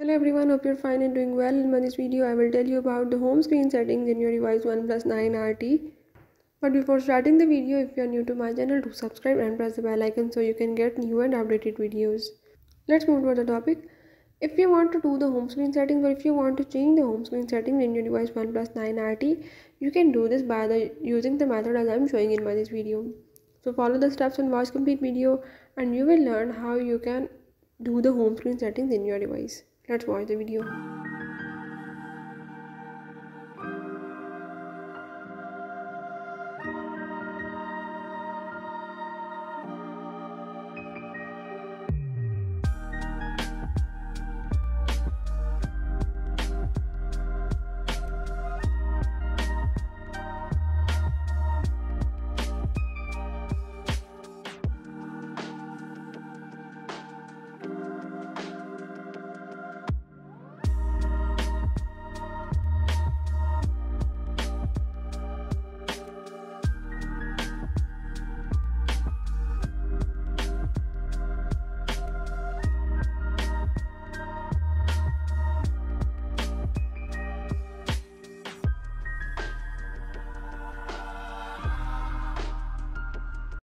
Hello everyone, hope you're fine and doing well. In this video, I will tell you about the home screen settings in your device OnePlus 9 RT. But before starting the video, if you are new to my channel, do subscribe and press the bell icon so you can get new and updated videos. Let's move to the topic. If you want to do the home screen settings or if you want to change the home screen settings in your device OnePlus 9 RT, you can do this by the using the method as I'm showing in my this video. So follow the steps and watch complete video and you will learn how you can do the home screen settings in your device let's watch the video